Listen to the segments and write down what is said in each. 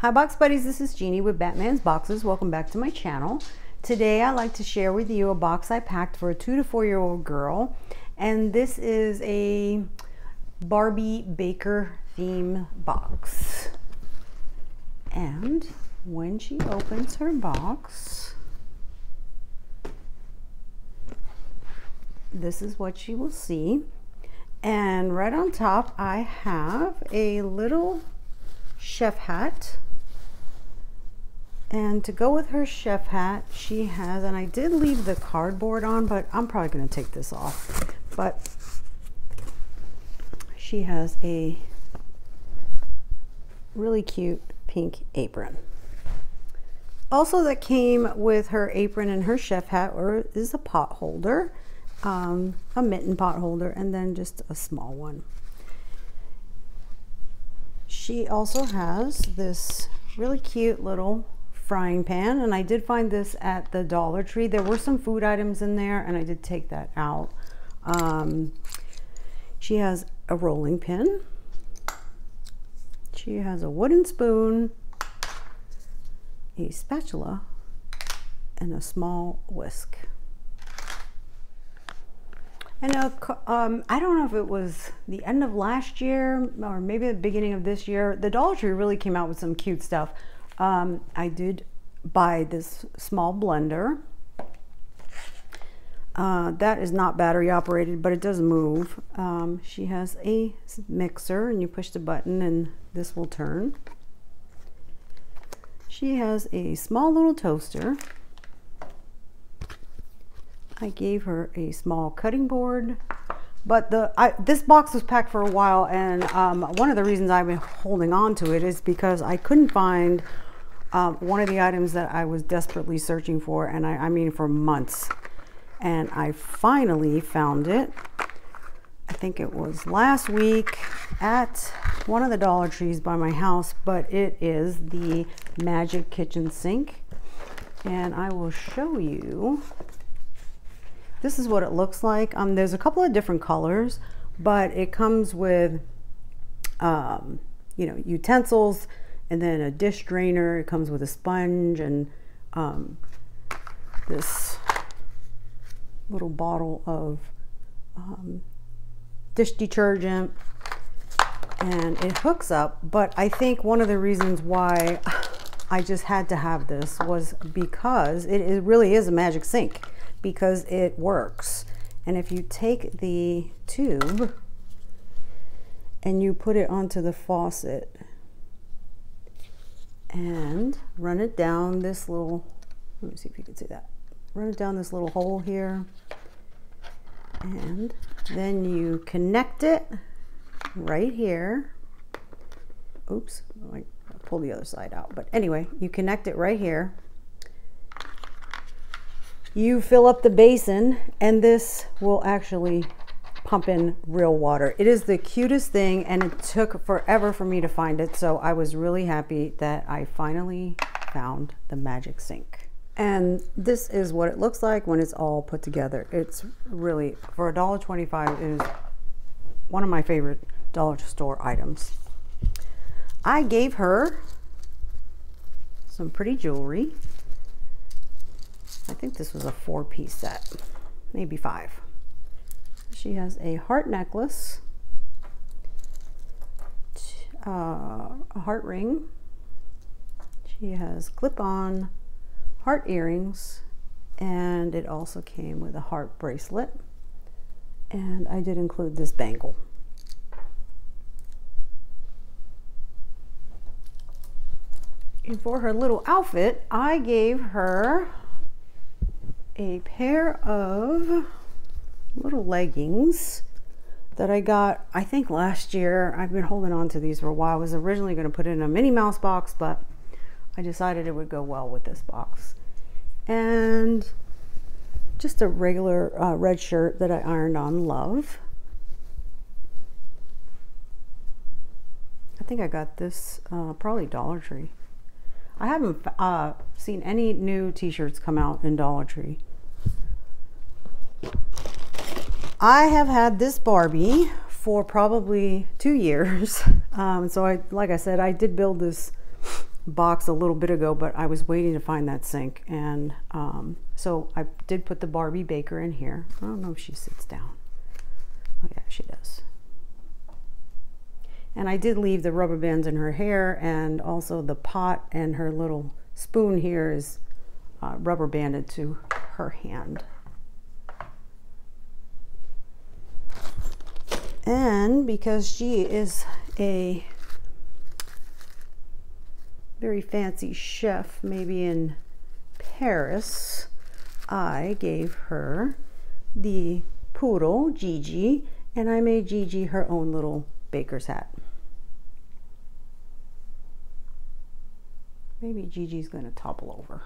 Hi Box Buddies, this is Jeannie with Batman's Boxes. Welcome back to my channel. Today I'd like to share with you a box I packed for a two to four year old girl. And this is a Barbie Baker theme box. And when she opens her box, this is what she will see. And right on top I have a little chef hat and to go with her chef hat, she has, and I did leave the cardboard on, but I'm probably going to take this off. But she has a really cute pink apron. Also that came with her apron and her chef hat or is a pot holder, um, a mitten pot holder, and then just a small one. She also has this really cute little frying pan and I did find this at the Dollar Tree. There were some food items in there and I did take that out. Um, she has a rolling pin. She has a wooden spoon, a spatula, and a small whisk. And um, I don't know if it was the end of last year or maybe the beginning of this year, the Dollar Tree really came out with some cute stuff. Um, I did buy this small blender. Uh, that is not battery operated, but it does move. Um, she has a mixer and you push the button and this will turn. She has a small little toaster. I gave her a small cutting board, but the I, this box was packed for a while and um, one of the reasons I've been holding on to it is because I couldn't find um, one of the items that I was desperately searching for, and I, I mean for months. And I finally found it. I think it was last week at one of the Dollar Trees by my house, but it is the Magic Kitchen Sink. And I will show you. This is what it looks like. Um, there's a couple of different colors, but it comes with, um, you know, utensils, and then a dish drainer. It comes with a sponge and um, this little bottle of um, dish detergent and it hooks up but I think one of the reasons why I just had to have this was because it, it really is a magic sink because it works and if you take the tube and you put it onto the faucet and run it down this little, let me see if you can see that. Run it down this little hole here. And then you connect it right here. Oops, I pull the other side out. But anyway, you connect it right here. You fill up the basin and this will actually pump in real water. It is the cutest thing and it took forever for me to find it. So I was really happy that I finally found the magic sink. And this is what it looks like when it's all put together. It's really, for $1.25, it is one of my favorite dollar store items. I gave her some pretty jewelry. I think this was a four piece set, maybe five. She has a heart necklace, uh, a heart ring. She has clip-on heart earrings, and it also came with a heart bracelet. And I did include this bangle. And for her little outfit, I gave her a pair of little leggings that I got, I think last year. I've been holding on to these for a while. I was originally going to put it in a Minnie Mouse box, but I decided it would go well with this box. And just a regular uh, red shirt that I ironed on Love. I think I got this uh, probably Dollar Tree. I haven't uh, seen any new t-shirts come out in Dollar Tree. I have had this Barbie for probably two years. Um, so I, like I said, I did build this box a little bit ago, but I was waiting to find that sink. And um, so I did put the Barbie Baker in here. I don't know if she sits down. Oh yeah, she does. And I did leave the rubber bands in her hair and also the pot and her little spoon here is uh, rubber banded to her hand. And because she is a very fancy chef, maybe in Paris, I gave her the poodle, Gigi, and I made Gigi her own little baker's hat. Maybe Gigi's going to topple over.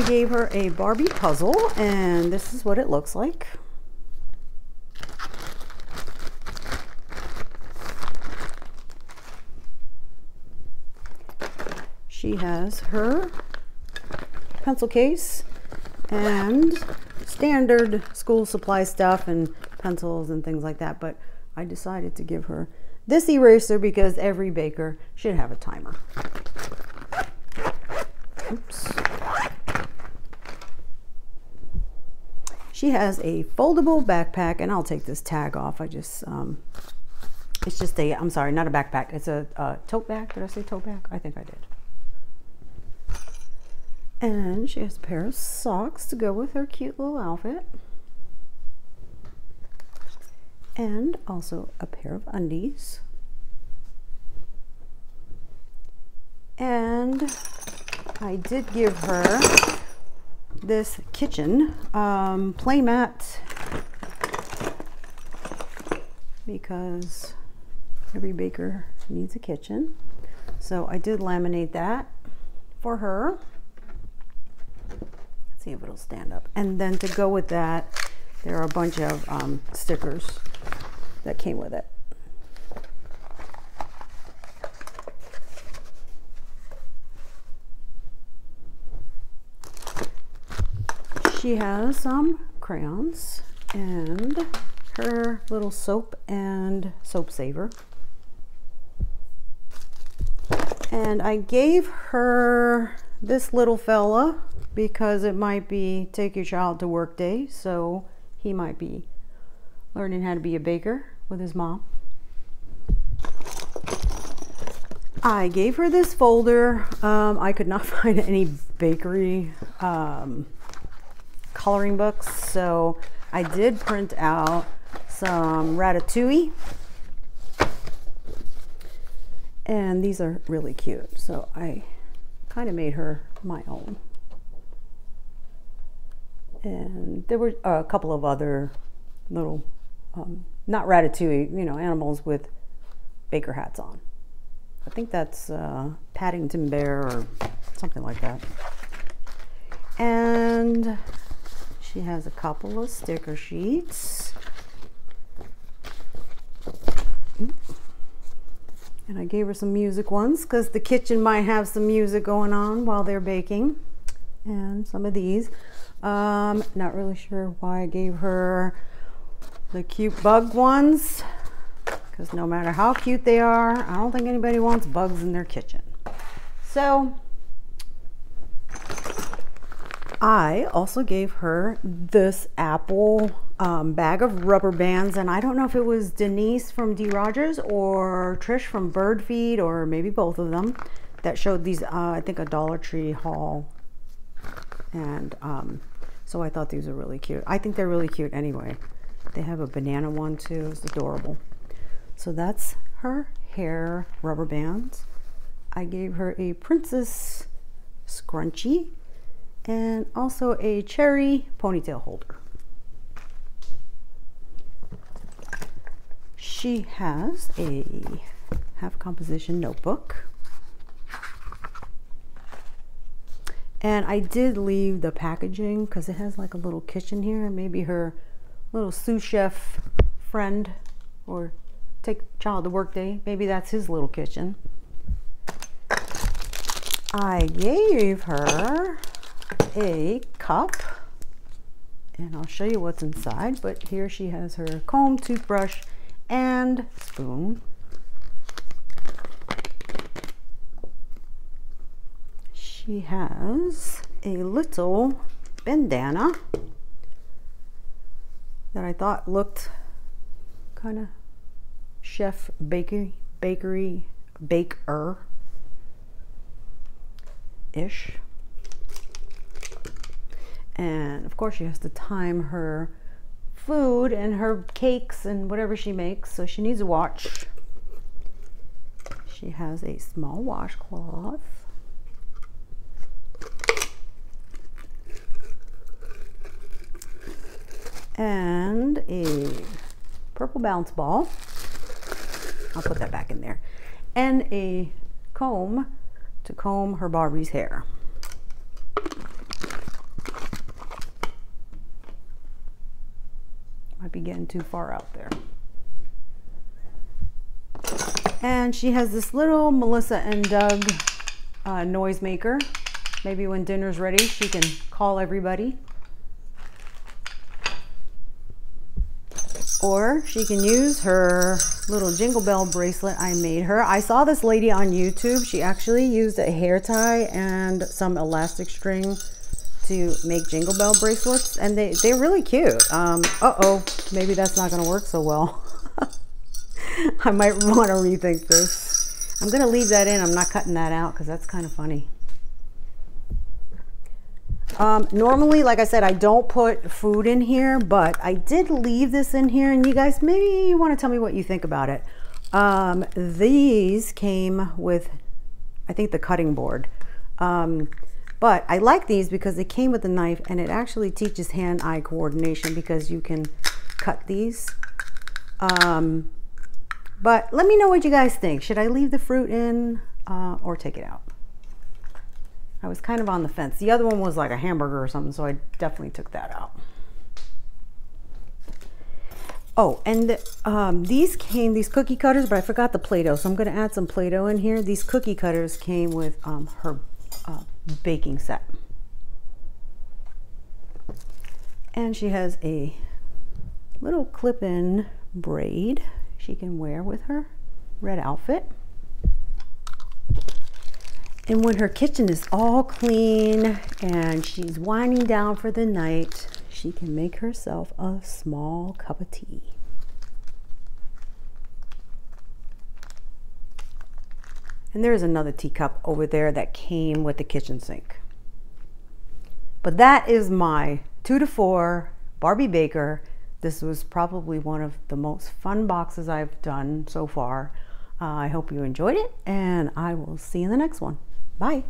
I gave her a Barbie puzzle, and this is what it looks like. She has her pencil case and standard school supply stuff and pencils and things like that, but I decided to give her this eraser because every baker should have a timer. Oops. She has a foldable backpack, and I'll take this tag off. I just, um, it's just a, I'm sorry, not a backpack. It's a, a tote bag. Did I say tote bag? I think I did. And she has a pair of socks to go with her cute little outfit. And also a pair of undies. And I did give her this kitchen um, playmat because every baker needs a kitchen. So I did laminate that for her. Let's see if it'll stand up. And then to go with that, there are a bunch of um, stickers that came with it. She has some crayons and her little soap and soap saver. And I gave her this little fella because it might be take your child to work day. So he might be learning how to be a baker with his mom. I gave her this folder. Um, I could not find any bakery um, coloring books. So I did print out some Ratatouille. And these are really cute. So I kind of made her my own. And there were a couple of other little, um, not Ratatouille, you know, animals with baker hats on. I think that's uh, Paddington Bear or something like that. And she has a couple of sticker sheets. And I gave her some music ones because the kitchen might have some music going on while they're baking. And some of these. Um, not really sure why I gave her the cute bug ones because no matter how cute they are, I don't think anybody wants bugs in their kitchen. So I also gave her this Apple um, bag of rubber bands, and I don't know if it was Denise from D. Rogers or Trish from Bird Feed, or maybe both of them, that showed these, uh, I think, a Dollar Tree haul. And um, so I thought these were really cute. I think they're really cute anyway. They have a banana one too, it's adorable. So that's her hair rubber bands. I gave her a princess scrunchie and also a cherry ponytail holder. She has a half composition notebook. And I did leave the packaging because it has like a little kitchen here. Maybe her little sous chef friend or take child to work day. Maybe that's his little kitchen. I gave her a cup and I'll show you what's inside but here she has her comb toothbrush and spoon. She has a little bandana that I thought looked kind of chef bakery bakery baker ish and of course she has to time her food and her cakes and whatever she makes so she needs a watch she has a small washcloth and a purple bounce ball. I'll put that back in there. And a comb to comb her Barbie's hair. Might be getting too far out there. And she has this little Melissa and Doug uh, noisemaker. Maybe when dinner's ready, she can call everybody. Or she can use her little jingle bell bracelet I made her. I saw this lady on YouTube. She actually used a hair tie and some elastic string to make jingle bell bracelets. And they, they're really cute. Um, uh-oh, maybe that's not going to work so well. I might want to rethink this. I'm going to leave that in. I'm not cutting that out because that's kind of funny. Um, normally, like I said, I don't put food in here, but I did leave this in here. And you guys, maybe you want to tell me what you think about it. Um, these came with, I think, the cutting board. Um, but I like these because they came with a knife and it actually teaches hand-eye coordination because you can cut these. Um, but let me know what you guys think. Should I leave the fruit in uh, or take it out? I was kind of on the fence. The other one was like a hamburger or something, so I definitely took that out. Oh, and um, these came, these cookie cutters, but I forgot the Play-Doh, so I'm going to add some Play-Doh in here. These cookie cutters came with um, her baking set. And she has a little clip-in braid she can wear with her red outfit. And when her kitchen is all clean and she's winding down for the night, she can make herself a small cup of tea. And there's another teacup over there that came with the kitchen sink. But that is my two to four Barbie Baker. This was probably one of the most fun boxes I've done so far. Uh, I hope you enjoyed it and I will see you in the next one. Bye.